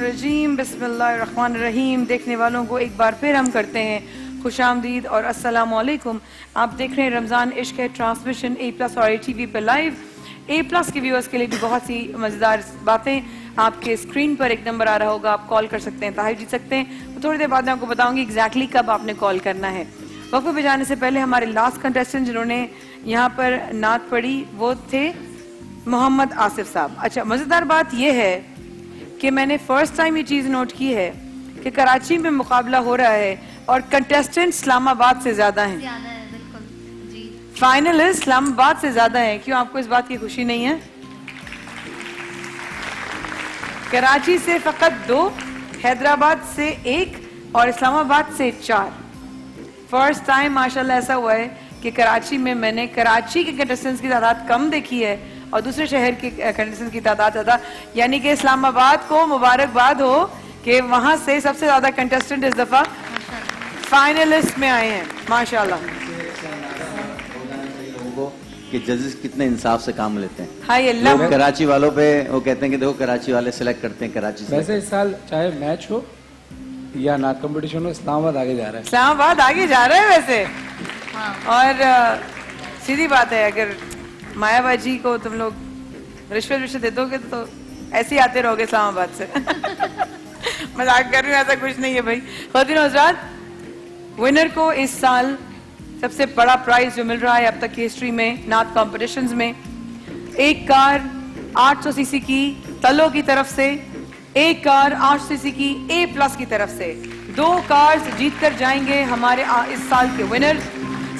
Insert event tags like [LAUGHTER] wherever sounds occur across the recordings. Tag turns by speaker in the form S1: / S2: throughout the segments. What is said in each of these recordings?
S1: रजीम रहीम देखने वालों को एक बार फिर हम करते हैं खुश आमदीद और अस्सलाम वालेकुम आप देख रहे हैं रमज़ान इश्क है ट्रांसमिशन ए प्लस और ए टी वी पर लाइव। ए प्लस के व्यूअर्स के लिए भी बहुत सी मज़ेदार बातें। आपके स्क्रीन पर एक नंबर आ रहा होगा आप कॉल कर सकते हैं ताहिर जीत सकते हैं। तो थोड़ी देर बाद मैं आपको बताऊँगी एग्जैक्टली कब आपने कॉल करना है। वक्त पे जाने से पहले हमारे लास्ट कंटेस्टेंट जिन्होंने यहाँ पर नात पढ़ी वो थे मोहम्मद आसिफ साहब। अच्छा मज़ेदार बात यह है कि मैंने फ़र्स्ट टाइम ये चीज़ नोट की है कि कराची में मुकाबला हो रहा है और कंटेस्टेंट इस्लामाबाद से ज़्यादा हैं। फाइनल इस्लामाबाद से ज़्यादा है। क्यों? आपको इस बात की खुशी नहीं है? कराची से फकत दो, हैदराबाद से एक और इस्लामाबाद से चार। फ़र्स्ट टाइम माशाल्लाह, ऐसा हुआ है कि कराची में मैंने कराची के कंटेस्टेंट्स की तादाद कम देखी है और दूसरे शहर के कंडीशन की तादाद ज़्यादा। यानी कि इस्लामाबाद को मुबारकबाद हो कि वहाँ से सबसे ज़्यादा कंटेस्टेंट इस दफ़ा फाइनलिस्ट में आए हैं, माशाल्लाह।
S2: कि जजेस कितने इंसाफ से काम लेते हैं।
S1: हाय अल्लाह।
S2: कराची वालों पे वो कहते हैं कि देखो कराची वाले सिलेक्ट करते हैं कराची
S3: से वैसे इस साल चाहे मैच हो या नाक कंपटीशन हो इस्लामाबाद आगे जा रहा है।
S1: इस्लामाबाद आगे जा रहा है वैसे। हाँ। और सीधी बात है अगर मायाबाजी को तुम लोग रिश्वत रिश्वत दे दोगे तो ऐसे ही आते रहोगे इस्लामाबाद से। [LAUGHS] मज़ाक कर रही हूँ ऐसा कुछ नहीं है भाई। खुदिन हजरात विनर को इस साल सबसे बड़ा प्राइज जो मिल रहा है अब तक की हिस्ट्री में नाथ कॉम्पिटिशन में, एक कार 800 सीसी की तलो की तरफ़ से, एक कार 800 सीसी की ए प्लस की तरफ़ से। दो कार्स जीत कर जाएँगे हमारे इस साल के विनर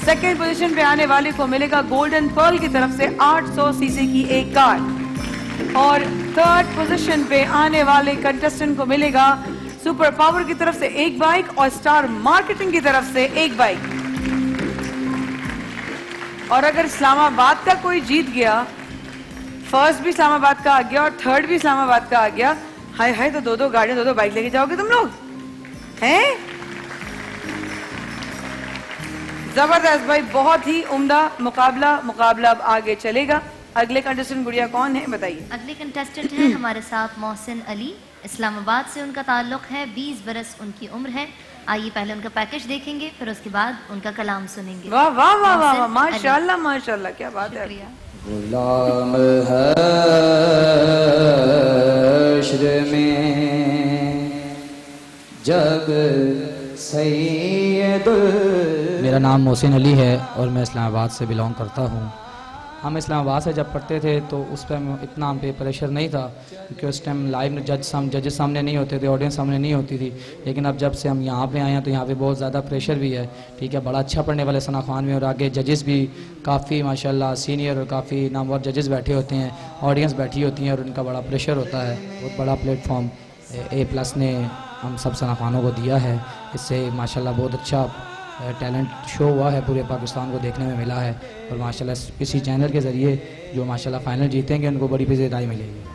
S1: सेकेंड पोजीशन पे आने वाले को मिलेगा गोल्डन पर्ल की तरफ़ से 800 सीसी की एक कार। और थर्ड पोजीशन पे आने वाले कंटेस्टेंट को मिलेगा सुपर पावर की तरफ़ से एक बाइक और स्टार मार्केटिंग की तरफ़ से एक बाइक और अगर इस्लामाबाद का कोई जीत गया फ़र्स्ट भी इस्लामाबाद का आ गया और थर्ड भी इस्लामाबाद का आ गया, हाय हाय तो दो दो गाड़ियाँ दो दो बाइक लेके जाओगे तुम लोग? हैं? ज़बरदस्त भाई, बहुत ही उम्दा मुकाबला मुकाबला अब आगे चलेगा। अगले कंटेस्टेंट गुड़िया कौन है, बताइए।
S4: अगले कंटेस्टेंट है हमारे साथ मोहसिन अली। इस्लामाबाद से उनका ताल्लुक है 20 बरस उनकी उम्र है। आइए पहले उनका पैकेज देखेंगे फिर उसके बाद उनका कलाम सुनेंगे।
S1: वाह वाह वाह वाह माशाल्लाह माशाल्लाह क्या बात है। गुलाम
S5: में जब सैयद
S6: मेरा नाम मोहसिन अली है और मैं इस्लामाबाद से बिलोंग करता हूँ। हम इस्लामाबाद से जब पढ़ते थे तो उस टाइम इतना हम पे प्रेशर नहीं था, क्योंकि उस टाइम लाइव जज साम जजेस सामने नहीं होते थे ऑडियंस सामने नहीं होती थी। लेकिन अब जब से हम यहाँ पे आए हैं तो यहाँ पे बहुत ज़्यादा प्रेशर भी है। ठीक है, बड़ा अच्छा पढ़ने वाले सना खान में और आगे जजेस भी काफ़ी, माशाल्लाह सीनियर और काफ़ी नामवर जजेस बैठे होते हैं ऑडियंस बैठी होती हैं और उनका बड़ा प्रेशर होता है। बहुत बड़ा प्लेटफॉर्म ए प्लस ने हम सब सना खानों को दिया है। इससे माशाल्लाह बहुत अच्छा टैलेंट शो हुआ है, पूरे पाकिस्तान को देखने में मिला है और माशाल्लाह इसी चैनल के ज़रिए जो माशाल्लाह फाइनल जीतेंगे, उनको बड़ी फिजेदाई मिलेगी।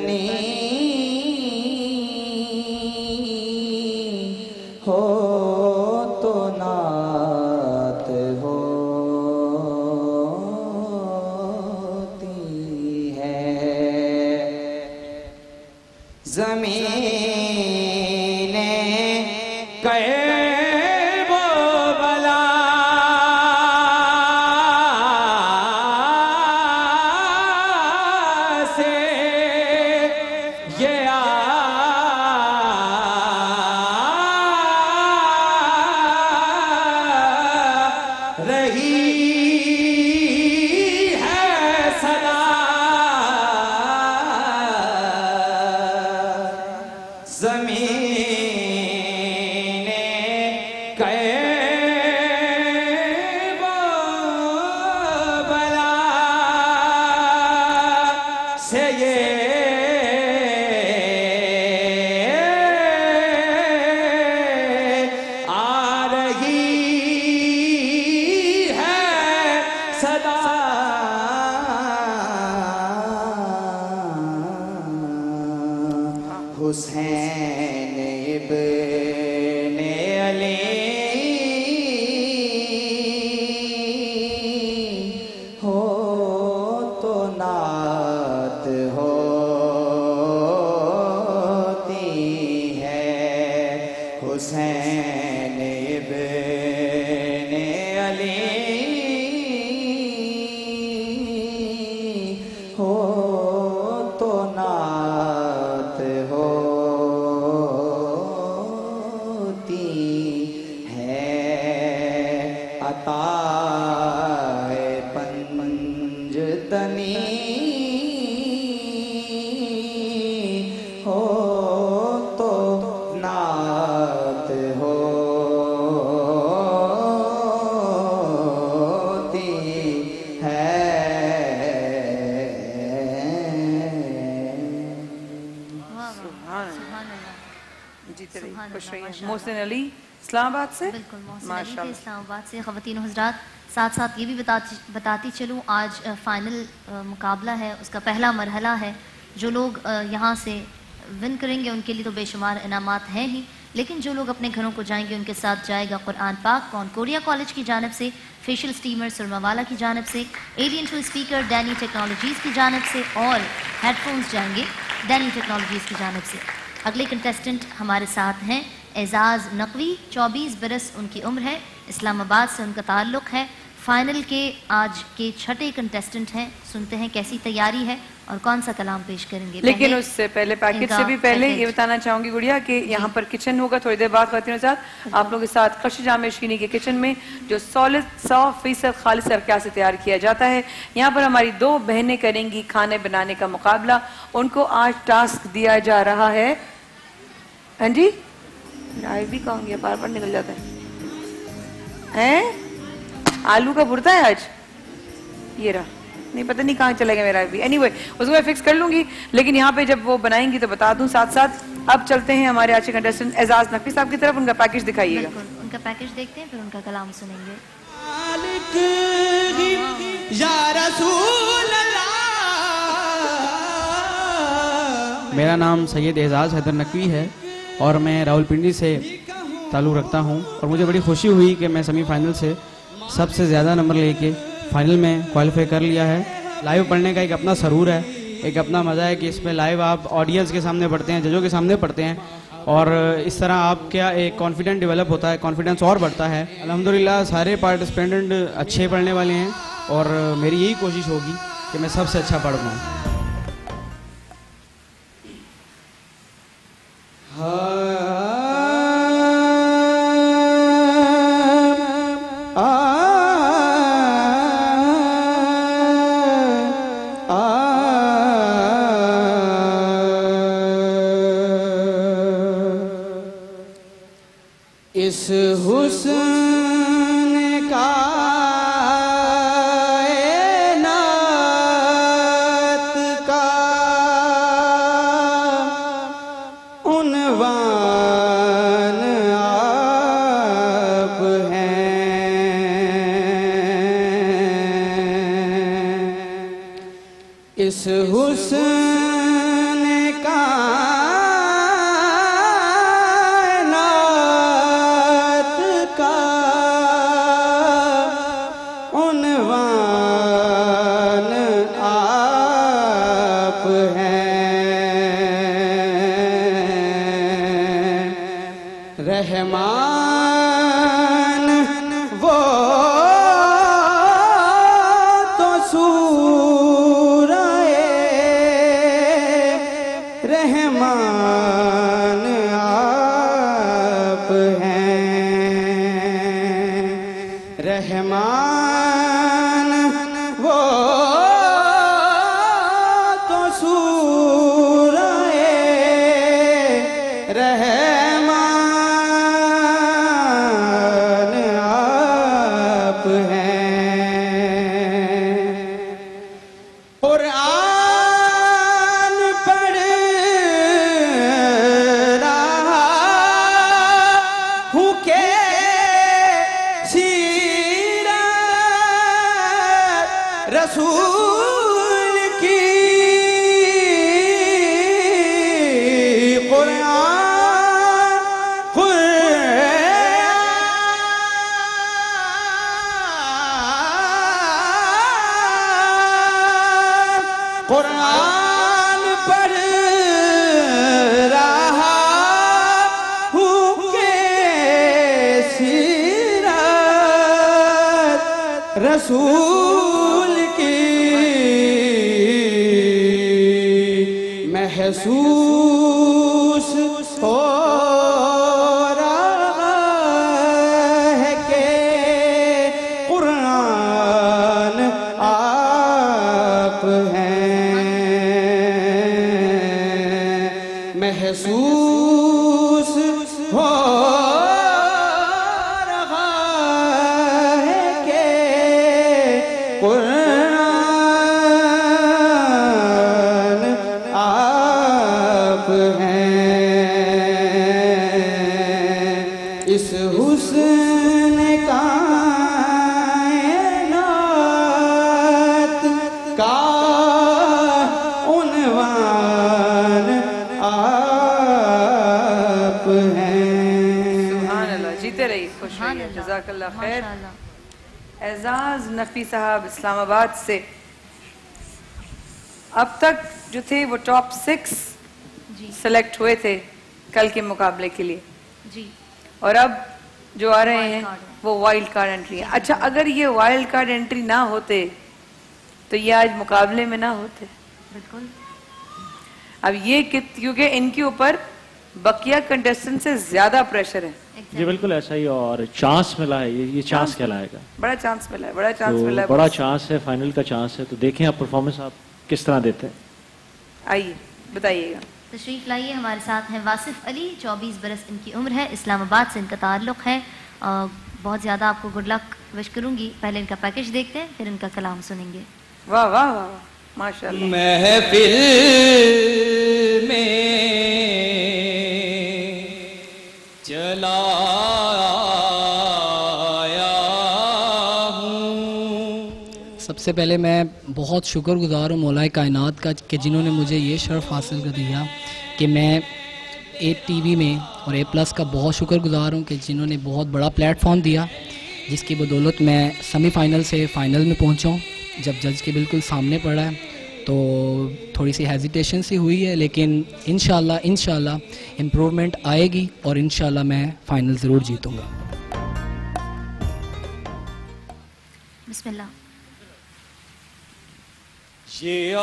S6: बने हुसैन
S1: इस्लामाबाद से?
S4: बिल्कुल इस्लामाबाद से ख़वातीन हजरात। साथ साथ ये भी बताती बताती चलूँ आज फाइनल मुकाबला है उसका पहला मरहला है जो लोग यहाँ से विन करेंगे उनके लिए तो बेशुमार इनामात हैं ही। लेकिन जो लोग अपने घरों को जाएँगे उनके साथ जाएगा कुरान पाक कौन? कोरिया कॉलेज की जानब से फेशियल स्टीमर सुरमावाला की जानब से alien to speaker Danny technologies की जानब से और हेडफोन्स जाएँगे डैनी टेक्नोलॉजीज़ की जानब से। अगले कंटेस्टेंट हमारे साथ हैं एजाज नकवी 24 बरस उनकी उम्र है इस्लामाबाद से उनका ताल्लुक़ है। फाइनल के आज के छठे कंटेस्टेंट हैं। सुनते हैं कैसी तैयारी है और कौन सा कलाम पेश करेंगे।
S1: लेकिन उससे पहले
S4: इनका
S1: से भी पहले ये बताना चाहूँगी गुड़िया कि यहाँ पर किचन होगा थोड़ी देर बाद खातियों साथ। आप लोगों के साथ कश जाम शीनी के किचन में जो सॉलिड सौ फ़ीसद खालिश अरकिया से तैयार किया जाता है। यहाँ पर हमारी दो बहनें करेंगी खाने बनाने का मुकाबला। उनको आज टास्क दिया जा रहा है। हाँ जी? आई भी कहूँगी बार बार निकल जाता है। हैं? आलू का भुरता है आज? ये रहा। नहीं पता नहीं कहाँ चला गया मेरा भी एनीवे उसको मैं फिक्स कर लूँगी लेकिन यहाँ पे जब वो बनाएँगी तो बता दूँ साथ साथ अब चलते हैं हमारे आज के कंटेस्टेंट एजाज नकवी साहब की तरफ़ उनका पैकेज दिखाइएगा।
S4: उनका पैकेज देखते हैं फिर उनका कलाम सुनेंगे।
S6: या रसूल
S7: मेरा नाम सैयद एजाज हैदर नकवी है। और मैं रावलपिंडी से ताल्लुक़ रखता हूँ और मुझे बड़ी खुशी हुई कि मैं सेमीफाइनल से सबसे ज़्यादा नंबर लेके फाइनल में क्वालिफाई कर लिया है। लाइव पढ़ने का एक अपना सरूर है, एक अपना मज़ा है कि इसमें लाइव आप ऑडियंस के सामने पढ़ते हैं, जजों के सामने पढ़ते हैं और इस तरह आपका एक कॉन्फिडेंट डेवलप होता है कॉन्फिडेंस और बढ़ता है। अल्हम्दुलिल्लाह सारे पार्टिसिपेंट अच्छे पढ़ने वाले हैं और मेरी यही कोशिश होगी कि मैं सबसे अच्छा पढ़ पाऊँ।
S6: इस हुस्न
S5: रसूल की कुरान कुरान कुरान रसूल
S8: Jesús. खैर। एजाज नफी साहब इस्लामाबाद से। अब तक जो थे वो टॉप सिक्स सेलेक्ट हुए थे कल के मुकाबले के लिए।
S4: जी।
S8: और अब जो आ रहे हैं वो वाइल्ड कार्ड एंट्री है। अच्छा अगर ये वाइल्ड कार्ड एंट्री ना होते तो ये आज मुकाबले में ना होते।
S4: बिल्कुल।
S8: अब ये क्योंकि इनके ऊपर बकिया कंटेस्टेंट से ज़्यादा प्रेशर है।
S9: जी बिल्कुल ऐसा ही और चांस मिला है ये ये चांस कहलाएगा।
S8: बड़ा चांस मिला है बड़ा चांस तो मिला
S9: तो
S8: है।
S9: बड़ा चांस है फाइनल का चांस है तो देखें आप परफॉर्मेंस आप किस तरह देते हैं।
S8: आइए बताइएगा।
S4: तशरीफ़ लाइए हमारे साथ हैं वासिफ अली 24 बरस इनकी उम्र है इस्लामाबाद से इनका ताल्लुक़ है। अ, बहुत ज़्यादा आपको गुड लक विश करूँगी। पहले इनका पैकेज देखते हैं फिर इनका कलाम सुनेंगे।
S8: वाह वाह वाह वाह माशाल्लाह।
S5: महफिल में
S10: सबसे पहले मैं बहुत शुक्रगुजार हूँ मौलाए कायनात का कि जिन्होंने मुझे ये शर्फ हासिल कर दिया कि मैं ए टीवी में और ए प्लस का बहुत शुक्रगुजार हूँ कि जिन्होंने बहुत बड़ा प्लेटफॉर्म दिया, जिसकी बदौलत मैं सेमीफाइनल से फाइनल में पहुँचा हूँ, जब जज के बिल्कुल सामने पड़ा है। तो थोड़ी सी हेजिटेशन सी हुई है, लेकिन इन इंशाल्लाह इम्प्रूवमेंट आएगी और इन मैं फ़ाइनल ज़रूर जीतूँगा।
S4: बिस्मिल्लाह।
S5: ये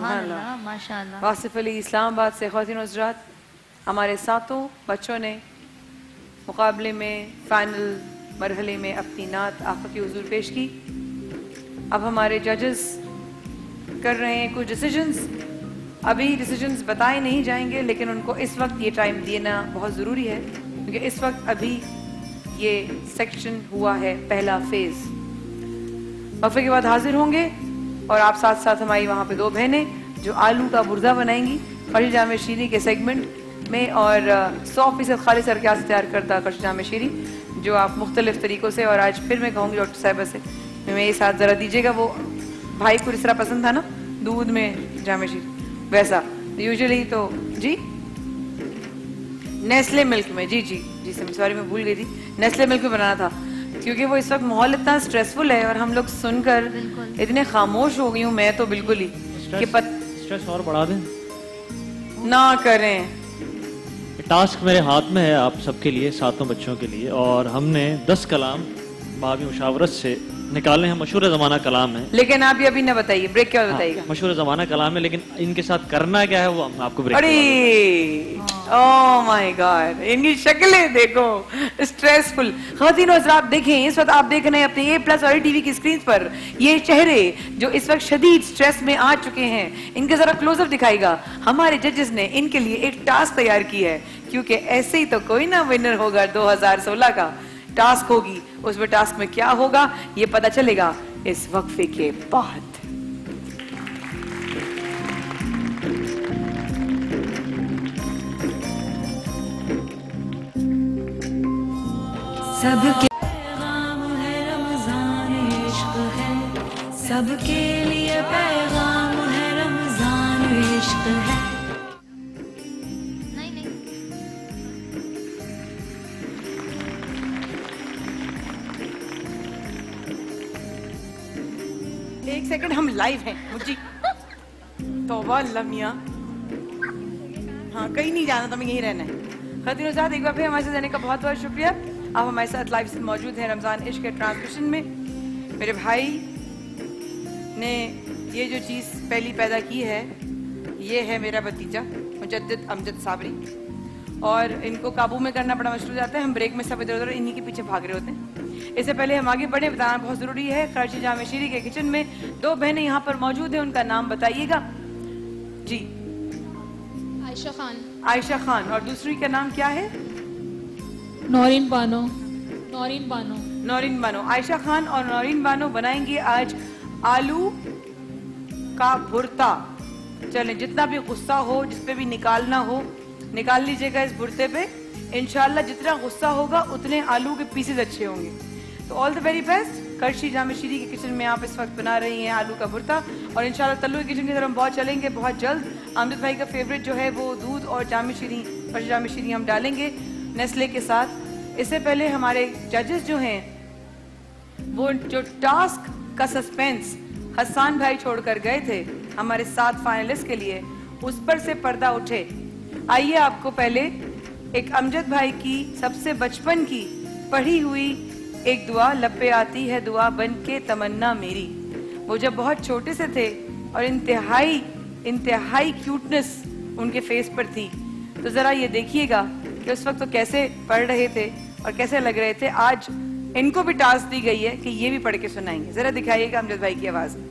S4: माशाल्लाह।
S1: वासिफ अली इस्लामाबाद से खातिन हजरात हमारे सातों बच्चों ने मुकाबले में फाइनल मरहले में अपनी नात आका की हजूर पेश की। अब हमारे जजेस कर रहे हैं कुछ डिसीजंस अभी डिसीजंस बताए नहीं जाएँगे लेकिन उनको इस वक्त ये टाइम देना बहुत ज़रूरी है क्योंकि इस वक्त अभी ये सेक्शन हुआ है पहला फ़ेज़ वक्फे के बाद हाजिर होंगे। और आप साथ साथ हमारी वहाँ पे दो बहनें, जो आलू का बुरदा बनाएँगी खड़ी जाम शीरी के सेगमेंट में और सौ फ़ीसद खाली सरकार से तैयार करता कश जाम शीरी, जो आप मुख्तलिफ़ तरीक़ों से और आज फिर मैं कहूँगी डॉक्टर साहिबा से मेरे साथ ज़रा दीजिएगा वो, भाई को इस तरह पसंद था ना, दूध में जाम शीरी, वैसा यूजली तो जी? नेस्ले मिल्क में, जी जी जी सॉरी, मैं भूल गई थी, नेस्ले मिल्क में बनाना था। क्योंकि वो इस वक्त माहौल इतना स्ट्रेसफुल है और हम लोग सुनकर। इतने खामोश हो गई हूँ मैं तो बिल्कुल ही कि पत
S9: स्ट्रेस और बढ़ा दें।
S1: ना करें।
S9: टास्क मेरे हाथ में है आप सबके लिए सातों बच्चों के लिए और हमने दस कलाम बाबी मुशावरत से निकाले हैं। मशहूर ज़माना कलाम है।
S1: लेकिन आप ये अभी ना बताइए ब्रेक क्या बाद बताइएगा?
S9: मशहूर ज़माना कलाम है लेकिन इनके साथ करना क्या है वो हम आपको ब्रेक
S1: अरे! ओ माय गॉड इनकी शक्लें देखो. स्ट्रेसफुल खातिन और हज़रात देखें, इस वक्त आप देख रहे हैं अपने ए प्लस और टीवी की स्क्रीन पर ये चेहरे जो इस वक्त शदीद स्ट्रेस में आ चुके हैं, इनके जरा क्लोजअप दिखाएगा. हमारे जजेस ने इनके लिए एक टास्क तैयार की है, क्योंकि ऐसे ही तो कोई ना विनर होगा 2016 का. टास्क होगी, उसमें टास्क में क्या होगा, ये पता चलेगा इस वक्फे के बाद.
S11: सबके पैगाम है रमज़ान इश्क है। सबके लिए पैगाम है रमज़ान इश्क है।
S4: नहीं नहीं।
S1: एक सेकंड हम लाइव हैं मुझी। तौबा अल्लाह मियाँ हाँ कहीं नहीं जाना था मैं यहीं रहना है। खतीन साथ एक बार फिर हमारे साथ रहने का बहुत बहुत शुक्रिया। आप हमारे साथ लाइव से मौजूद हैं रमज़ान इश्क के ट्रांसमिशन में। मेरे भाई ने ये जो चीज़ पहली पैदा की है ये है मेरा भतीजा मुजद्दिद अमजद साबरी। और इनको काबू में करना बड़ा मुश्किल हो जाता है हम ब्रेक में सब इधर उधर इन्हीं के पीछे भाग रहे होते हैं। इससे पहले हम आगे बढ़े बताना बहुत ज़रूरी है कराची जाम शीरी के किचन में दो बहनें यहाँ पर मौजूद हैं उनका नाम बताइएगा। जी।
S12: आयशा खान।
S1: आयशा खान और दूसरी का नाम क्या है?
S12: नौरीन बानो नौरीन बानो।
S1: नौरीन बानो। आयशा खान और नौरीन बानो बनाएँगे आज आलू का भुरता। चले, जितना भी गुस्सा हो, जिस पे भी निकालना हो, निकाल लीजिएगा इस भुरते पे। इनशाला जितना गुस्सा होगा, उतने आलू के पीसेज अच्छे होंगे। तो ऑल द वेरी बेस्ट करशी जाम शीरी के किचन में आप इस वक्त बना रही हैं आलू का भुरता। और इंशाल्लाह तल्लू के किचन की तरफ़ हम बहुत चलेंगे बहुत जल्द।
S13: अमृत भाई का फेवरेट जो है वो दूध और जाम शीरी और जाम शीरी हम डालेंगे। नेस्ले के साथ। इससे पहले हमारे जजेस जो हैं, वो जो टास्क का सस्पेंस हसान भाई छोड़कर गए थे हमारे सात फाइनलिस्ट के लिए, उस पर से पर्दा उठे। आइए आपको पहले एक अमजद भाई की, सबसे बचपन की, पढ़ी हुई एक दुआ, लपे आती है दुआ बन के तमन्ना मेरी। वो जब बहुत छोटे से थे और इंतहाई इंतहाई क्यूटनेस उनके फेस पर थी। तो जरा ये देखिएगा कि उस वक्त तो कैसे पढ़ रहे थे और कैसे लग रहे थे, आज इनको भी टास्क दी गई है कि ये भी पढ़ के सुनाएँगे। जरा दिखाइएगा अमजद भाई की आवाज़। में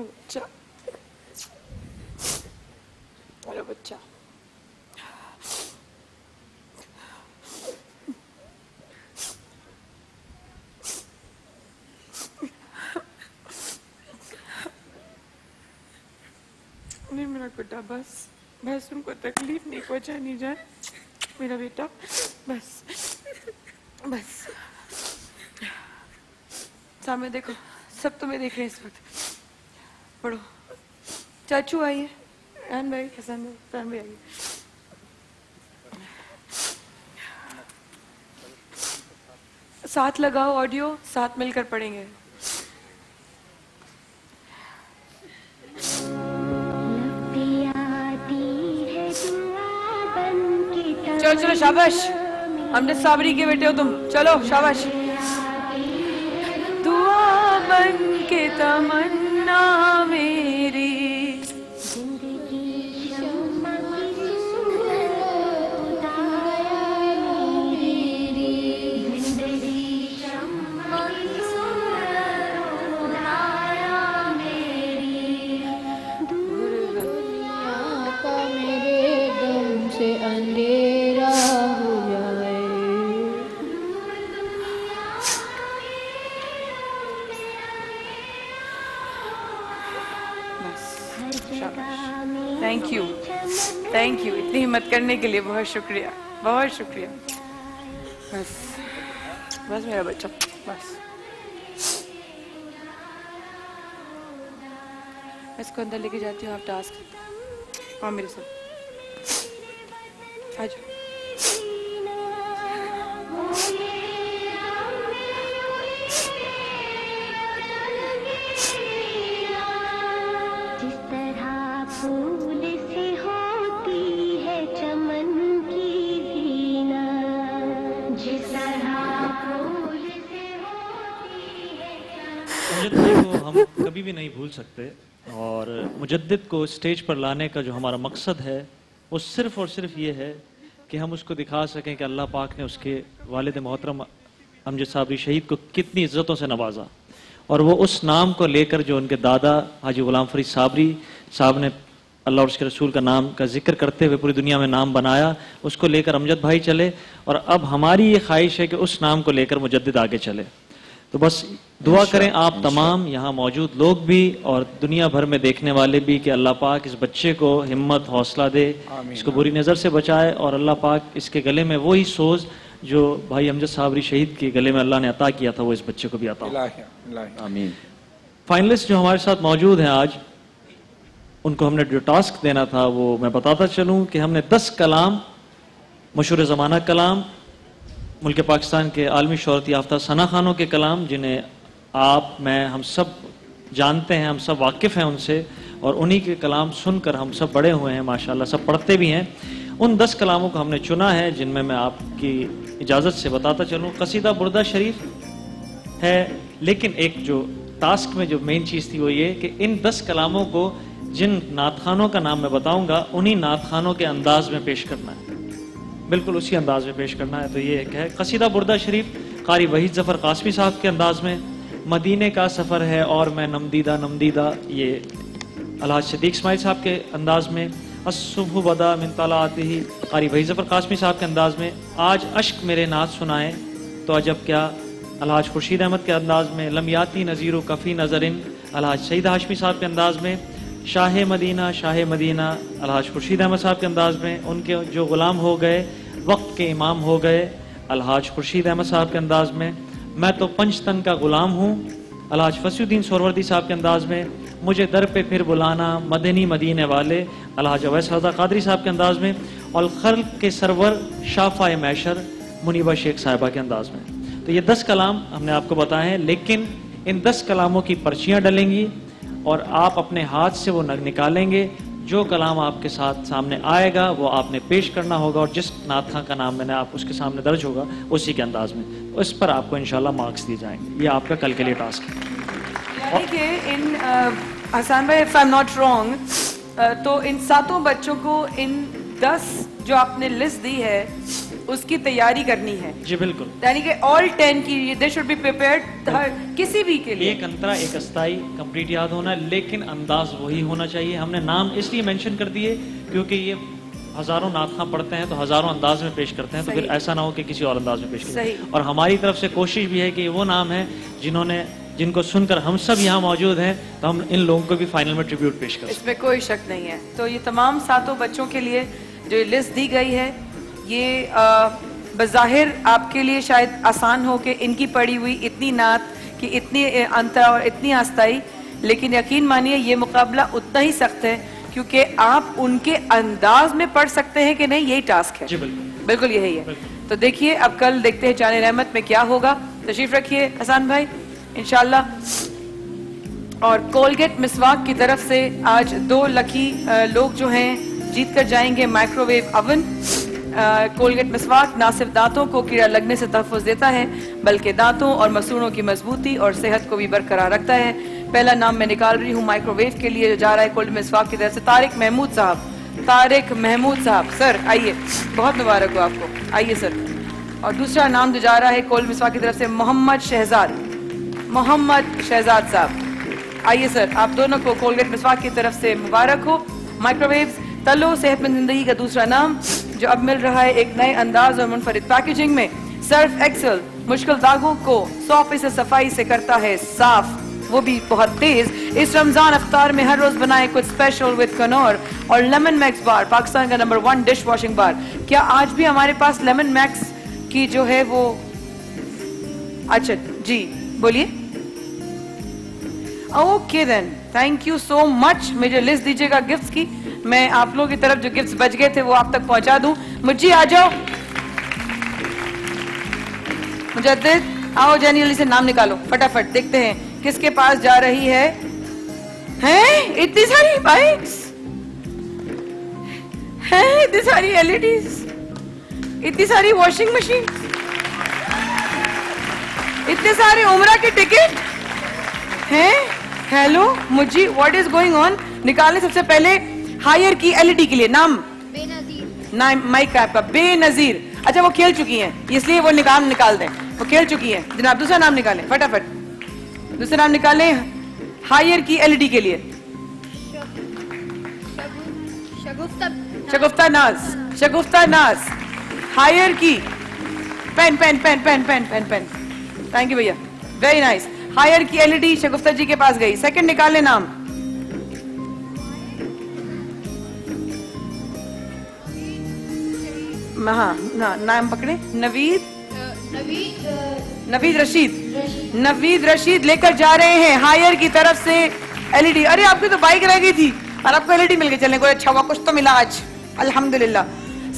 S1: मेरा
S13: बच्चा मेरा बच्चा नहीं मेरा गुड्डा बस बस, उनको तकलीफ़ नहीं पहुंचानी जाए। मेरा बेटा, बस बस। सामने देखो, सब तुम्हें देख रहे हैं इस वक्त। पढ़ो। चाचू आइए। रहन भाई हसन भाई फरहान भाई आइए। साथ लगाओ ऑडियो साथ मिलकर पढ़ेंगे। चलो चलो शाबाश। हमने साबरी के बेटे हो तुम। चलो शाबाश। दुआ बन के तमन्ना। मेरी
S1: इतनी हिम्मत करने के लिए बहुत शुक्रिया बहुत शुक्रिया। बस बस मेरा बच्चा, बस। इसको अंदर लेके जाती हूँ, आप टास्क और मेरे साथ। आ जाओ।
S9: कभी भी नहीं भूल सकते। और मुजद्दिद को स्टेज पर लाने का जो हमारा मकसद है, वो सिर्फ़ और सिर्फ़ ये है कि हम उसको दिखा सकें कि अल्लाह पाक ने उसके वालिद मोहतरम अमजद साबरी शहीद को कितनी इज्जतों से नवाजा। और वो उस नाम को लेकर जो उनके दादा हाजी गुलाम फरीद साबरी साहब ने अल्लाह और उसके रसूल का नाम का ज़िक्र करते हुए पूरी दुनिया में नाम बनाया, उसको लेकर अमजद भाई चले। और अब हमारी ये ख्वाहिश है कि उस नाम को लेकर मुजद आगे चले। तो बस दुआ करें आप तमाम यहाँ मौजूद लोग भी और दुनिया भर में देखने वाले भी कि अल्लाह पाक इस बच्चे को हिम्मत हौसला दे इसको बुरी नज़र से बचाए और अल्लाह पाक इसके गले में वही सोज जो भाई अमजद साबरी शहीद के गले में अल्लाह ने अता किया था वो इस बच्चे को भी अता
S2: आमीन।
S9: फाइनलिस्ट जो हमारे साथ मौजूद हैं आज उनको हमने जो टास्क देना था वो मैं बताता चलूँ कि हमने दस कलाम मशहूर ज़माना कलाम मुल्क पाकिस्तान के आलमी शहरत याफ्ता सना खानों के कलाम, जिन्हें आप, मैं, हम सब जानते हैं, हम सब वाकिफ़ हैं उनसे, और उन्हीं के कलाम सुनकर हम सब बड़े हुए हैं, माशाल्लाह, सब पढ़ते भी हैं। उन दस कलामों को हमने चुना है, जिनमें मैं आपकी इजाज़त से बताता चलूँ। कसीदा बुरदा शरीफ है, लेकिन एक जो टास्क में जो मेन चीज़ थी वो ये कि इन दस कलामों को जिन नातखानों का नाम मैं बताऊँगा, उन्हीं नातखानों के अंदाज में पेश करना है। बिल्कुल उसी अंदाज में पेश करना है। तो ये एक है। कसीदा बुरदा शरीफ, कारी वहीद जफ़र कासमी साहब के अंदाज में, मदीने का सफ़र है और मैं नमदीदा नमदीदा, ये अलहाज सदीक इसमाइल साहब के अंदाज में असुबह बदा मिन तला आती ही कारी वहीद जफ़र कासमी साहब के अंदाज में, आज अश्क मेरे नाथ सुनाए तो अजब क्या अलहाज खुर्शीद अहमद के अंदाज में लमियाती नज़ीर कफ़ी नज़रिन, अलहाज सईद हाशमी साहब के अंदाज में, शाह मदीना शाह मदीना, अलहाज खुर्शीद अहमद साहब के अंदाज में, उनके जो ग़ुलाम हो गए वक्त के इमाम हो गए अलहाज खुर्शीद अहमद साहब के अंदाज में। मैं तो पंचतन का ग़ुलाम हूँ। अलहाज फसीउद्दीन सोरवर्दी साहब के अंदाज में। मुझे दर पे फिर बुलाना मदनी मदीने वाले अलहाज अवैस रजा कादरी साहब के अंदाज में और खल के सरवर शाफा मैशर मुनीबा शेख साहिबा के अंदाज में। तो ये दस कलाम हमने आपको बताए हैं, लेकिन इन दस कलामों की पर्चियाँ डलेंगी और आप अपने हाथ से वो निकालेंगे। जो कलाम आपके साथ सामने आएगा, वो आपने पेश करना होगा और जिस नाथा का नाम मैंने आप उसके सामने दर्ज होगा, उसी के अंदाज में। उस पर आपको इन मार्क्स दिए जाएँगे। ये आपका कल के लिए टास्क है।
S1: इन आसान भाई if I am not wrong तो इन सातों बच्चों को इन दस जो आपने लिस्ट दी है उसकी तैयारी करनी है।
S9: जी बिल्कुल।
S1: यानी कि ऑल टेन की दे शुड बी प्रिपेयर्ड किसी भी के लिए।
S9: एक अंतरा एक अस्थाई कंप्लीट याद होना लेकिन अंदाज वही होना चाहिए। हमने नाम इसलिए मेंशन कर दिए क्योंकि ये हज़ारों नाथा पढ़ते हैं तो हज़ारों अंदाज में पेश करते हैं तो फिर ऐसा ना हो कि किसी और अंदाज में पेश करें। और हमारी तरफ़ से कोशिश भी है कि वो नाम है जिन्होंने जिनको सुनकर हम सब यहाँ मौजूद हैं तो हम इन लोगों को भी फाइनल में ट्रिब्यूट पेश करें
S1: इसमें कोई शक नहीं है। तो ये तमाम सातों बच्चों के लिए जो लिस्ट दी गई है ये बज़ाहिर आपके लिए शायद आसान हो कि इनकी पड़ी हुई इतनी नात कि इतनी अंतरा और इतनी आस्ताई लेकिन यकीन मानिए ये मुकाबला उतना ही सख्त है क्योंकि आप उनके अंदाज में पढ़ सकते हैं कि नहीं यही टास्क है।
S9: जी बिल्कुल।
S1: बिल्कुल यही है। तो देखिए अब कल देखते हैं जान रहमत में क्या होगा। तशरीफ़ रखिए हसान भाई इंशाल्लाह। और कोलगेट मिसवाक की तरफ़ से आज दो लकी लोग जो हैं जीत कर जाएँगे माइक्रोवेव अवन कोलगेट मिसवाक न सिर्फ़ दांतों को कीड़ा लगने से तहफ़ देता है, बल्कि दांतों और मसूड़ों की मजबूती और सेहत को भी बरकरार रखता है। पहला नाम मैं निकाल रही हूँ माइक्रोवेव के लिए, जो जा रहा है कोल्ड मिसवाक की तरफ़ से। तारिक महमूद साहब, तारिक महमूद साहब, सर, आइए। बहुत मुबारक हो आपको। आइए, सर। और दूसरा नाम जो जा रहा है कोल्ड मिसवाक की तरफ़ से, मोहम्मद शहजाद मोहम्मद शहजाद साहब। आइए, सर, आप दोनों को कोलगेट मिसवाक की तरफ़ से मुबारक हो। माइक्रोवेव्स, तलो सेहतमंद ज़िंदगी का दूसरा नाम। जो अब मिल रहा है एक नए अंदाज और मुनफरिद पैकेजिंग में सर्फ एक्सल मुश्किल दागों को सौ फ़ीसद सफ़ाई से करता है साफ़। वो भी बहुत तेज। इस रमज़ान अफ्तार में हर रोज बनाए कुछ स्पेशल विद कनौर और लेमन मैक्स बार पाकिस्तान का number one dish washing bar क्या आज भी हमारे पास लेमन मैक्स की जो है वो अच्छा जी, बोलिए। Okay then thank you so much मुझे लिस्ट दीजिएगा गिफ्ट्स की। मैं आप लोगों की तरफ़ जो गिफ्ट्स बच गए थे वो आप तक पहुँचा दूँ। मुझे, आ जाओ। मुजद्दिद, आओ जैनी अली से नाम निकालो। फटाफट, देखते हैं। किसके पास जा रही है? हैं? इतनी सारी बाइक्स हैं? इतनी सारी एलईडीज इतनी सारी वॉशिंग मशीन इतने सारे उमरा के टिकट हैं? हेलो मुझे व्हाट इज़ गोइंग ऑन निकालने सबसे पहले हायर की एलईडी के लिए नाम? नाम माइक का आपका बेनजीर। अच्छा वो खेल चुकी हैं इसलिए वो निकाल निकाल दें। वो खेल चुकी हैं। जनाब दूसरा नाम निकालें फटाफट। दूसरा नाम निकालें हायर की एलईडी के लिए। शगुफ्ता। नाज शगुफ्ता नाज। हायर की। Pen pen pen pen pen pen pen thank you भैया। वेरी नाइस हायर की एलईडी शगुफ्ता जी के पास गई। सेकंड निकाल नाम। हाँ ना, नाम पकड़े। नवीद। नवीद नवीद रशीद। नवीद रशीद लेकर जा रहे हैं हायर की तरफ़ से एलईडी। अरे आपकी तो बाइक रह गई थी और आपको एलईडी मिल गई। चलने को अच्छा हुआ कुछ तो मिला आज। अल्हम्दुलिल्लाह।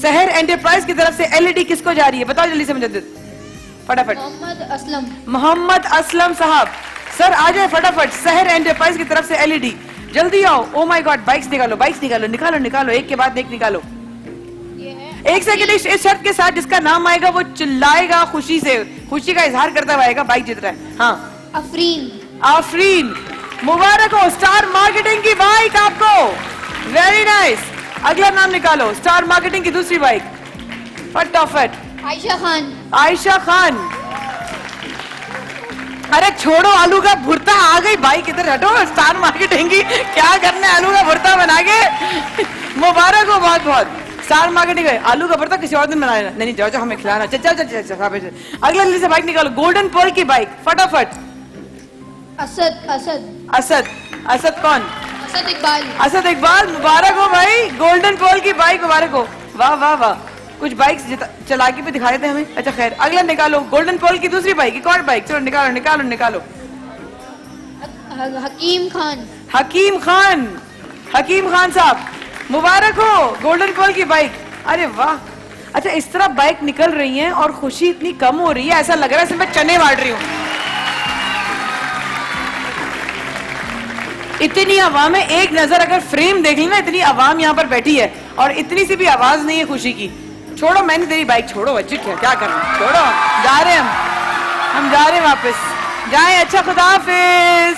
S1: शहर एंटरप्राइज की तरफ़ से एलईडी किसको जा रही है? बताओ जल्दी से मुजद्दिद फटाफट।
S12: मोहम्मद असलम।
S1: मोहम्मद असलम साहब। सर आ जाए फटाफट। शहर एंटरप्राइज की तरफ़ से एलईडी जल्दी आओ। ओ माय गॉड बाइक्स निकालो बाइक्स निकालो निकालो निकालो। एक के बाद एक निकालो। एक सेकंड इस शर्त के साथ जिसका नाम आएगा वो चिल्लाएगा खुशी से। खुशी का इजहार करता हुआ आएगा बाइक जीत रहा है। हाँ।
S12: अफरीन।
S1: आफरीन मुबारक हो स्टार मार्केटिंग की बाइक आपको। वेरी नाइस अगला नाम निकालो स्टार मार्केटिंग की दूसरी बाइक फटाफट।
S12: आयशा खान।
S1: आयशा खान। अरे छोड़ो आलू का भुर्ता आ गई। बाइक इधर हटो? स्टार मार्केटिंग क्या करना आलू का भुर्ता बना के? मुबारक हो बहुत बहुत। स्टार मार्केटिंग है। आलू का भरता किसी और दिन बनाया। नहीं नहीं जाओ जाओ हमें खिलाना। चल चल चल चल। अगले जल्दी से बाइक निकालो। गोल्डन पर्ल की बाइक फटाफट।
S12: असद असद।
S1: असद। असद कौन?
S12: असद इकबाल।
S1: असद इकबाल। मुबारक हो भाई। गोल्डन पर्ल की बाइक मुबारक हो। वाह वाह वाह। कुछ बाइक्स चला के भी दिखा देते हमें। अच्छा खैर अगला निकालो। गोल्डन पोल की दूसरी बाइक एक और बाइक चलो निकालो निकालो निकालो।
S12: हकीम खान।
S1: हकीम खान। हकीम खान साहब मुबारक हो गोल्डन पोल की बाइक अरे वाह। अच्छा इस तरह बाइक निकल रही है और खुशी इतनी कम हो रही है ऐसा लग रहा है जैसे मैं चने बांट रही हूँ। इतनी आवाम है एक नज़र अगर फ्रेम देख ली ना इतनी आवाम यहाँ पर बैठी है और इतनी सी भी आवाज़ नहीं है खुशी की। छोड़ो मैंने तेरी बाइक छोड़ो अच्छी क्या क्या करना छोड़ो जा रहे हम हम जा रहे हैं वापस। जाए अच्छा खुदा हाफिज।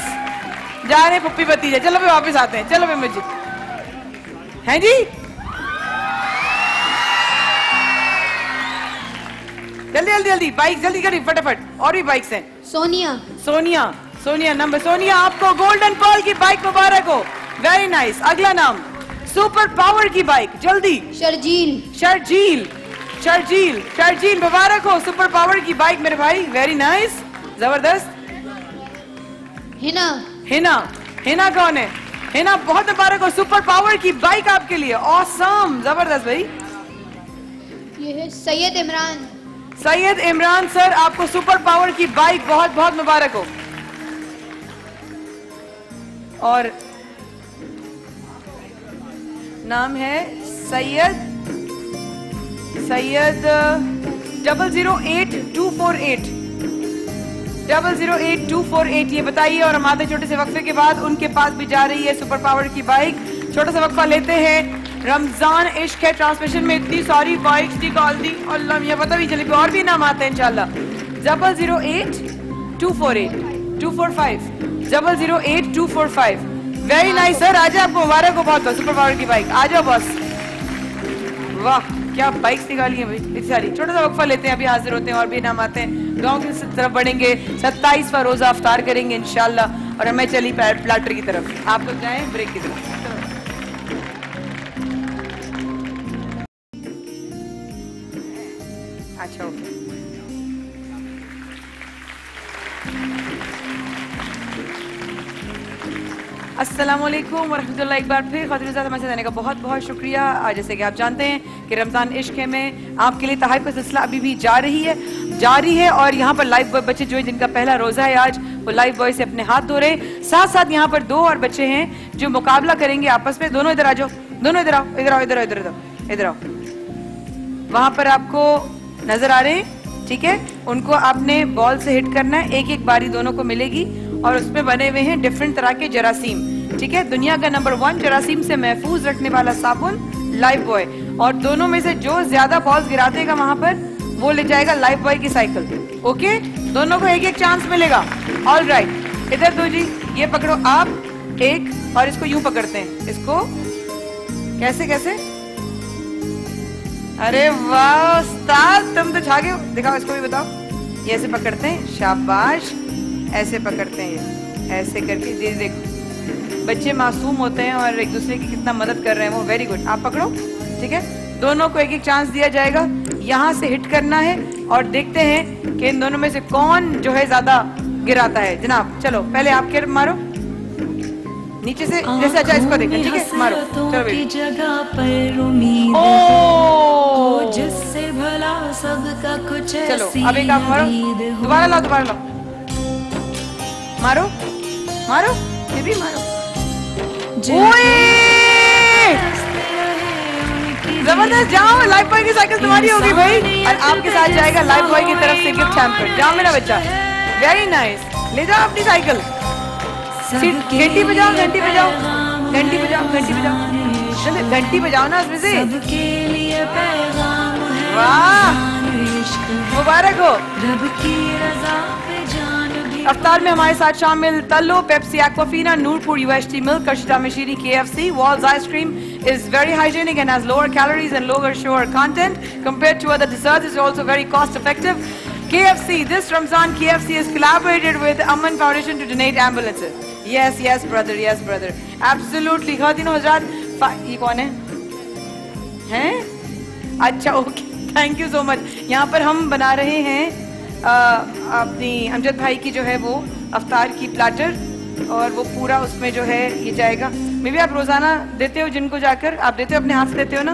S1: जा रहे पुप्पी भतीजा। चलो भी वापस आते हैं। चलो भी मुझे। हैं जी? जल्दी जल्दी जल्दी। बाइक जल्दी करी फटाफट। और भी बाइक्स हैं।
S12: सोनिया।
S1: सोनिया। सोनिया नंबर। सोनिया आपको गोल्डन पर्ल की बाइक मुबारक हो। वेरी नाइस अगला नाम। सुपर पावर की बाइक जल्दी।
S12: शर्जील।
S1: शर्जील शर्जील शर्जील मुबारक हो सुपर पावर की बाइक मेरे भाई वेरी नाइस ज़बरदस्त।
S12: हिना।
S1: हिना हिना कौन है? हिना बहुत मुबारक हो सुपर पावर की बाइक आपके लिए ऑसम ज़बरदस्त भाई।
S12: ये है सैयद इमरान।
S1: सैयद इमरान सर आपको सुपर पावर की बाइक बहुत बहुत मुबारक हो। और नाम है Syed Syed double zero eight two four eight double zero eight two four eight ये बताइए, और हम आते छोटे से वक्फे के बाद उनके पास भी जा रही है सुपर पावर की बाइक छोटा सा वक्फा लेते हैं। रमज़ान इश्क है ट्रांसमिशन में इतनी सारी बाइक्स निकाल दी, अल्लाह ये पता भी चले और भी नाम आते हैं, इंशाल्लाह। Double zero eight two four eight two four five double zero eight two four five very nice sir आज आपको मुबारक हो बहुत सुपर पावर की बाइक आ जाओ बस वाह, क्या बाइक निकाली है भाई. सारी. छोटा सा वक्फा लेते हैं, अभी हाजिर होते हैं और भी नाम आते हैं. गाँव की तरफ़ बढ़ेंगे. सत्ताईसवा रोजा अफ्तार करेंगे इनशाला और हमें चली प्लाटर की तरफ़. आप लोग जाए ब्रेक की तरफ़. अस्सलाम वालेकुम वरहमतुल्लाह एक बार फिर खातिर हमारे साथ का बहुत बहुत शुक्रिया। जैसे कि आप जानते हैं कि रमज़ान इश्क है में आपके लिए तहाइफ का सिलसिला अभी भी जा रही है। जारी है और यहाँ पर लाइव बॉय बच्चे जो है, जिनका पहला रोज़ा है आज, वो लाइव बॉय से अपने हाथ धो रहे हैं। साथ साथ यहाँ पर दो और बच्चे हैं जो मुकाबला करेंगे आपस में। दोनों इधर आ जाओ। दोनों इधर आओ। इधर आओ इधर आओ इधर आओ। इधर आओ। वहाँ पर आपको नज़र आ रहे हैं, ठीक है? उनको आपने बॉल से हिट करना है। एक एक बारी दोनों को मिलेगी और उसमें बने हुए हैं डिफरेंट तरह के जरासीम। ठीक है? दुनिया का नंबर वन जरासीम से महफूज रखने वाला साबुन लाइफ बॉय और दोनों में से जो ज़्यादा बॉल्स गिरा देगा वहाँ पर, वो ले जाएगा लाइफ बॉय की साइकिल ओके दोनों को एक एक चांस मिलेगा। ऑल राइट इधर दो जी, ये पकड़ो आप, एक, और इसको यूँ पकड़ते हैं। इसको कैसे कैसे? अरे वाह तुम तो छागे हो। दिखाओ, इसको भी बताओ। ये ऐसे पकड़ते हैं। शाबाश। ऐसे पकड़ते हैं ऐसे करके देखो। बच्चे मासूम होते हैं और एक दूसरे की कितना मदद कर रहे हैं वो वेरी गुड आप पकड़ो ठीक है? दोनों को एक एक चांस दिया जाएगा। यहाँ से हिट करना है और देखते हैं कि इन दोनों में से कौन जो है ज़्यादा गिराता है। जनाब चलो पहले आप के मारो। नीचे से जैसे अच्छा इसको देखो ठीक है? मारो। चलो
S11: जगह पर उम्मीद
S1: ओ!
S11: जिससे भला सबका कुछ
S1: चलो अब एक आप मारो। दोबारा लाओ दोबारा लाओ। मारो मारो ये भी मारो! ज़बरदस्त जाओ लाइफ बॉय की साइकिल तुम्हारी होगी भाई। और आपके साथ जाएगा लाइफ बॉय की तरफ़ से गिफ्ट हैम्पर जाओ मेरा बच्चा। वेरी नाइस ले जाओ अपनी साइकिल घंटी बजाओ घंटी बजाओ। घंटी बजाओ घंटी बजाओ। घंटी बजाओ ना उसमें से।
S11: सबके लिए पैगाम है
S1: वाह! मुबारक हो।
S11: रब की रजा पे
S1: अफ्तार में हमारे साथ शामिल Tullo, Pepsi, Aquafina, Nurpur UHT milk kashida मशीनी K F C Wall's ice cream is very hygienic and lower calories and lower sugar content compare to other dessert is also very cost effective K F C this Ramzan K F C is collaborated with Aman Foundation to donate ambulance yes yes brother yes brother absolutely हर दिन हज़रत कौन है? हैं? अच्छा okay thank you so much यहाँ पर हम बना रहे हैं अपनी अमजद भाई की जो है वो अवतार की प्लाटर और वो पूरा उसमें जो है ये जाएगा। मे भी आप रोज़ाना देते हो जिनको जाकर आप देते हो अपने हाथ से देते हो ना?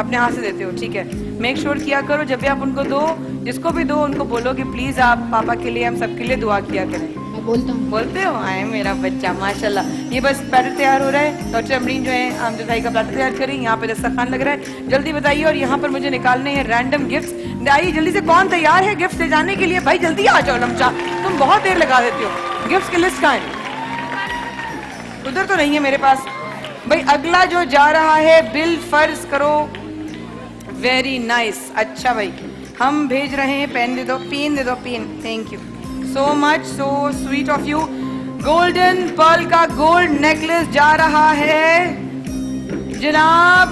S1: अपने हाथ से देते हो ठीक है। मेक श्योर sure किया करो जब भी आप उनको दो जिसको भी दो उनको बोलो कि प्लीज़ आप पापा के लिए हम सबके लिए दुआ किया करें।
S12: मैं बोलता हूँ।
S1: बोलते हो? आए मेरा बच्चा माशाल्लाह। ये बस बैटर तैयार हो रहा है। डॉक्टर अमरीन जो है आमजद भाई का बैटर तैयार करें यहाँ पे दस्तरखान लग रहा है। जल्दी बताइए और यहाँ पर मुझे निकालने हैं रैंडम गिफ्ट आइए, जल्दी से कौन तैयार है गिफ्ट ले जाने के लिए? भाई, जल्दी आ जाओ, लमचा। तुम बहुत देर लगा देते हो। गिफ्ट की लिस्ट कहाँ है? उधर तो नहीं है मेरे पास। भाई, अगला जो जा रहा है, बिल फ़र्ज़ करो। वेरी नाइस अच्छा भाई। हम भेज रहे हैं, पेन दे दो, पेन दे दो, pen. Thank you so much so sweet of you Golden Pearl का गोल्ड नेकलेस जा रहा है। जनाब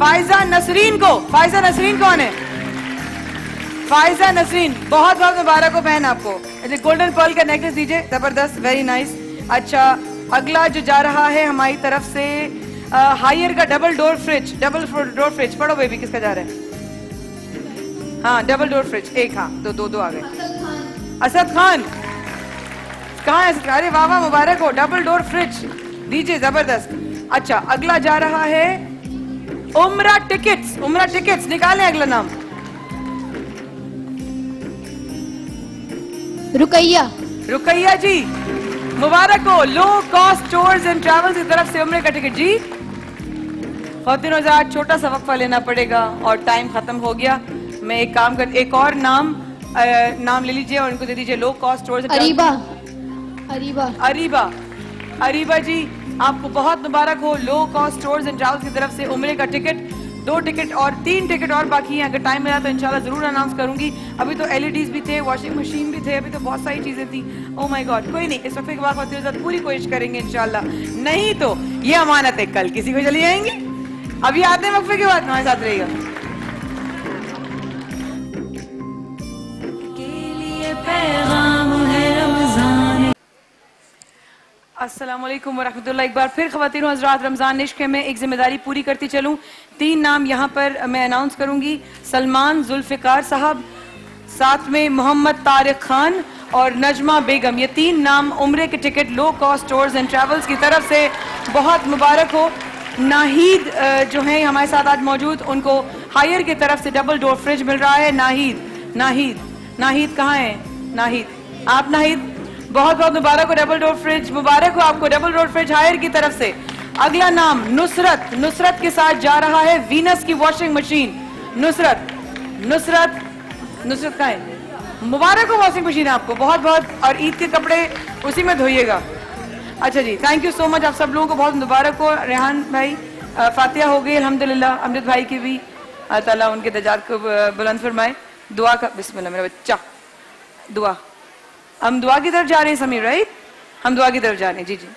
S1: फाइजा नसरीन को। फायजा नसरीन कौन है? फायजा नसरीन बहुत बहुत मुबारक हो बहन आपको। अच्छा गोल्डन पर्ल का नेकलेस दीजिए ज़बरदस्त वेरी नाइस अच्छा अगला जो जा रहा है हमारी तरफ़ से हायर का double door fridge double door fridge पढ़ो बेबी किसका जा रहा है? हाँ डबल डोर फ्रिज एक हाँ दो दो दो आ गए। असद खान। कहाँ है असद अरे वाह वाह मुबारक हो डबल डोर फ्रिज दीजिए ज़बरदस्त। अच्छा अगला जा रहा है उमरा टिकट्स उमरा टिकट्स निकालें अगला नाम।
S12: रुकैया।
S1: रुकैया जी मुबारक हो। Low cost tours and travels की तरफ़ से उम्र का टिकट जी खातिन हज़ार छोटा सा वक्फा लेना पड़ेगा और टाइम खत्म हो गया। मैं एक काम कर एक और नाम अ, नाम ले लीजिए और इनको दे दीजिए। Low cost tours
S12: Areeba. Areeba.
S1: Areeba. Areeba ji आपको बहुत मुबारक हो। Low cost tours and travels की तरफ़ से उम्र का टिकट दो टिकट और तीन टिकट और बाकी हैं। अगर टाइम मिला तो इंशाल्लाह ज़रूर अनाउंस करूँगी। अभी तो एलईडीज भी थे वॉशिंग मशीन भी थे, अभी तो बहुत सारी चीज़ें थी। ओ माय गॉड कोई नहीं, इस वक्त के बाद साथ पूरी कोशिश करेंगे इंशाल्लाह। नहीं तो ये अमानत है, कल किसी को चली जाएँगे अभी आते हैं वक्फे के बाद हमारे साथ रहेगा
S11: पैगाम
S1: अस्सलाम वालेकुम वरहमतुल्लाह एक बार फिर खवातीन हजरात रमज़ान इश्क में एक ज़िम्मेदारी पूरी करती चलूँ। तीन नाम यहाँ पर मैं अनाउंस करूँगी। सलमान, जुल्फिकार साहब, साथ में मोहम्मद तारिक खान और नजमा बेगम। ये तीन नाम उम्र के ticket low cost tours and travels की तरफ़ से बहुत मुबारक हो। नाहीद जो है, हमारे साथ आज मौजूद, उनको हायर की तरफ़ से डबल डोर फ्रिज मिल रहा है। नाहीद नाहीद नाहीद कहाँ है? नाहीद। आप नाहीद? बहुत बहुत मुबारक हो डबल डोर फ्रिज मुबारक हो आपको डबल डोर फ्रिज हायर की तरफ़ से। अगला नाम नुसरत नुसरत के साथ जा रहा है वीनस की वॉशिंग मशीन नुसरत नुसरत नुसरत का है? मुबारक हो वॉशिंग मशीन आपको, बहुत बहुत, और ईद के कपड़े उसी में धोइएगा। अच्छा जी थैंक यू सो मच आप सब लोगों को बहुत मुबारक हो। रेहान भाई फातिया हो गई अल्हम्दुलिल्लाह, अमृत भाई की भी अल्लाह ताला उनके दजात को बुलंद फरमाए। दुआ का, बिस्मिल्लाह, मेरा बच्चा, दुआ। हम दुआ की तरफ जा रहे हैं समीर राइट हम दुआ की तरफ जा रहे हैं जी जी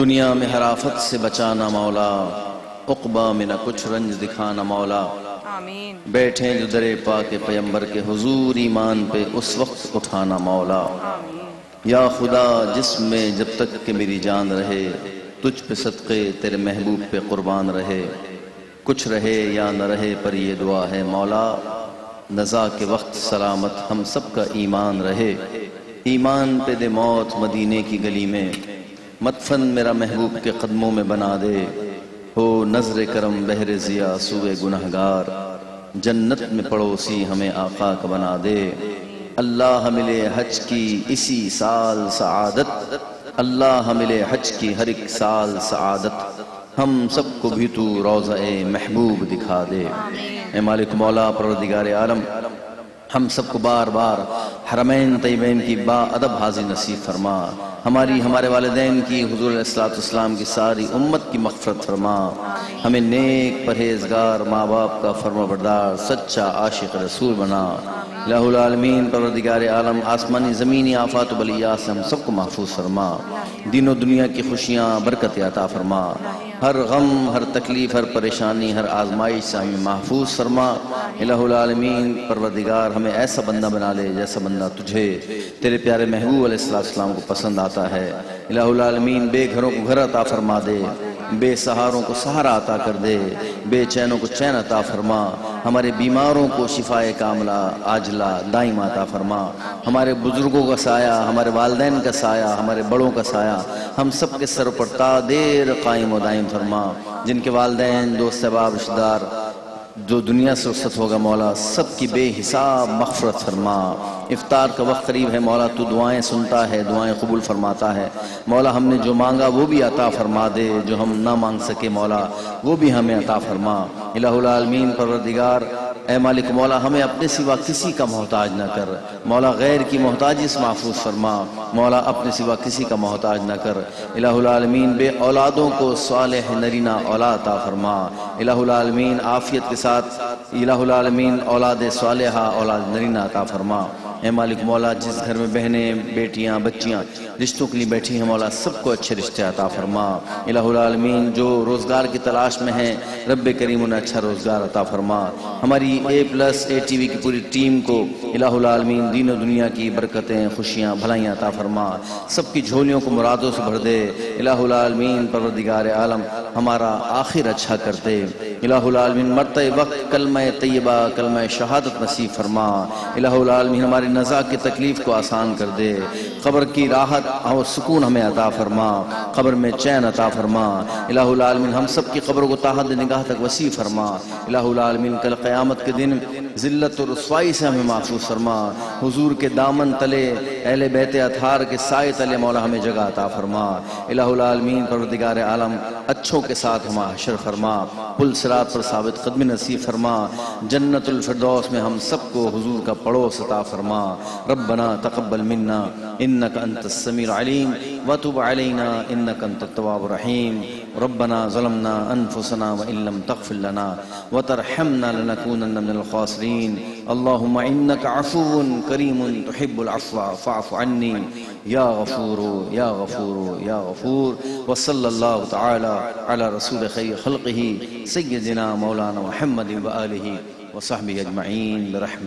S2: दुनिया में हर आफत से बचाना मौला उकबा में न कुछ रंज दिखाना मौला। बैठे जो दरे पा के पैम्बर के हजूर ईमान पे उस वक्त उठाना मौला। या खुदा जिसमें जब तक के मेरी जान रहे तुझ पे सदक़े तेरे महबूब पे कुर्बान रहे। कुछ रहे या न रहे पर ये दुआ है मौला नज़ा के वक्त सलामत हम सब का ईमान रहे। ईमान पे दे मौत मदीने की गली में मतफन मेरा महबूब के कदमों में बना दे। हो नज़र करम बहर जिया सुए गुनहगार। जन्नत में पड़ोसी हमें आका बना दे। अल्लाह मिले हज की इसी साल सआदत। अल्लाह मिले हज की हर एक साल सआदत। हम सबको भी तू रोज़ा महबूब दिखा दे। ए मालिक मौला, परवरदिगार आलम हम सबको बार बार हरमैन तयबैन की बा अदब हाजिर नसीब फरमा। हमारी, हमारे वालदेन की हजूर इस्लाम की सारी उम्मत की मगफरत फरमा। हमें नेक परहेजगार माँ बाप का फर्मा बरदार सच्चा आशिक रसूल बना। लहुलमीन परवरदिगार आलम, आसमानी ज़मीनी आफात बलिया से हम सबको महफूज फरमा। दिनों दुनिया की खुशियाँ, बरकत अता फरमा। हर गम, हर तकलीफ़, हर परेशानी, हर आजमाइश से हमें महफूज फरमा। इलामीन परवरदिगार, हमें ऐसा बंदा बना ले जैसा बंदा तुझे, तेरे प्यारे महबूब अलैहिस्सलाम को पसंद आता है। इलामीन बेघरों को घर अता फरमा दे। बेसहारों को सहारा अता कर दे, बेचैनों को चैन अता फरमा, हमारे बीमारों को शिफाए कामला, आजला, दाइम अता फरमा। हमारे बुज़ुर्गों का साया, हमारे वालदेन का साया, हमारे बड़ों का साया, हम सब के सर पर तादेर कायम व दाइम फरमा, जिनके वालदेन, दोस्त सहबाब रिश्तेदार जो दुनिया से रुखसत होगा मौला, सबकी बेहिसाब मफरत फरमा। इफ्तार का वक्त करीब है मौला, तू दुआएँ सुनता है, दुआएँ कबूल फरमाता है। मौला, हमने जो मांगा वो भी अता फरमा दे, जो हम ना मांग सके मौला, वो भी हमें अता फरमा। इलामीन परवरदिगार ए मालिक, मौला, हमें अपने सिवा किसी का मोहताज न कर। मौला, गैर की मोहताजी से महफूज फरमा। मौला, अपने सिवा किसी का मोहताज न कर। इलामीन बे औलादों को साल नरीना औलाद फरमा। इलामीन आफियत के साथ इलामीन औलाद सालहा औलाद नरीना अता फरमा। ए मालिक, मौला, जिस घर में बहनें, बेटियाँ, बच्चियाँ रिश्तों के लिए बैठी हैं, मौला, सबको अच्छे रिश्ते अता फरमा। इलामीन जो रोज़गार की तलाश में है रब करीम उन्हें अच्छा रोज़गार अता फरमा। हमारी A plus A T V की पूरी टीम को इलामीन दीन दुनिया की बरकतें, खुशियाँ, भलाइयाँ अता फरमा। सबकी झोलियों को मुरादों से भर दे। इलामीन परवरदिगार आलम, हमारा आखिर अच्छा करते। इलामीन मरते वक्त कलम तय्यबा कलम शहादत नसीब फरमा। इलामीन हमारी नज़ा की तकलीफ़ को आसान कर दे। खबर की राहत और सुकून हमें अता फरमा। खबर में चैन अता फरमा। इलामीन हम सब की क़ब्र को ताहद निगाह तक वसी फरमा। इलामीन कल क़यामत के दिन ज़िल्लत और रसवाई से हमें महफूज फरमा। हुजूर के दामन तले, अहले बैत अथार के साय तले मौला हमें जगह अता फरमा। इलामीन परवरदिगार आलम, अच्छों के साथ हम हशर फरमा। पुल सिरात पर साबित कदमी नसीब फरमा। जन्नतुल फिरदौस में हम सबको हुजूर का पड़ोस अता फरमा। रब्बना तकब्बल मिन्ना, इन्नक अंत समीर अलीम। वतुब अलैना इन्नक अंत तवाब रहीम रब्बना ज़लमना अनफुसना व इल्लम तगफिर लना व तरहमना लनकूनन्न मिनल खासिरीन अल्लाहुम्मा इन्नका अफुव्वुन करीमुन तुहिब्बुल अफ़्वा फ़अफ़ु अन्नी या गफूर या गफूर या गफूर व सल्लल्लाहु तआला अला रसूल खैर खल्क़िही सय्यदिना मौलाना मुहम्मद व आलिहि व सहबिहि अजमईन बिरहमतिका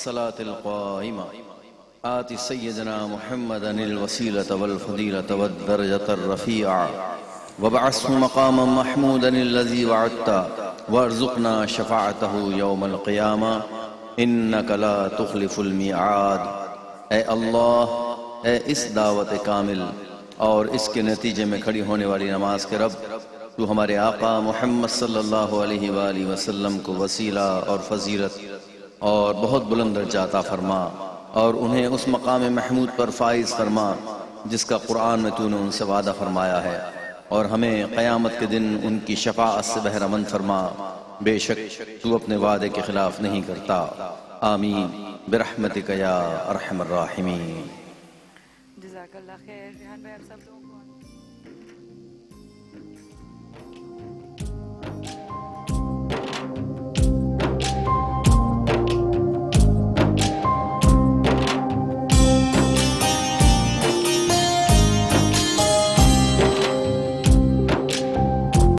S2: सलातिलमा आति सैदना मोहम्मद अनिलवसीलत वलफ़ीलत वदरजतरफ़िया वबासु मकाम महमूद अनिलजी वाता वर्जुकना शफ़ात यौमलक़यामा इन नकला तुखलिफुलमियाद ए अल्लाह ए इस दावत कामिल और इसके नतीजे में खड़ी होने वाली नमाज़ के रब तू हमारे आका मोहम्मद सल्लल्लाहु अलैहि वसल्लम को वसीला और फजीरत और बहुत बुलंद जाता फरमा और उन्हें उस मकाम महमूद पर फाइज फरमा, जिसका कुरान में तूने उनसे वादा फरमाया है। और हमें क़यामत के दिन उनकी शफात से बहरामंद फरमा, बेशक तू अपने वादे के
S1: खिलाफ नहीं करता। आमीन। बरहमत कया अरहमर राहिमी